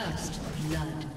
First blood.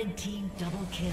Red team double kill.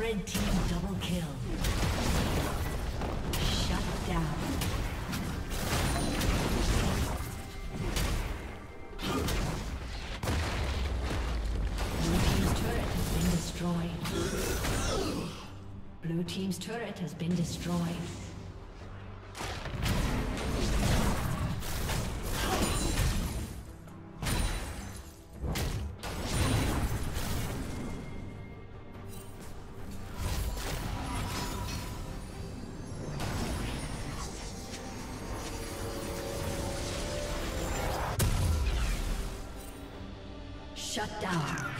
Red team double kill. Shut down. Blue team's turret has been destroyed. Blue team's turret has been destroyed. Shut down.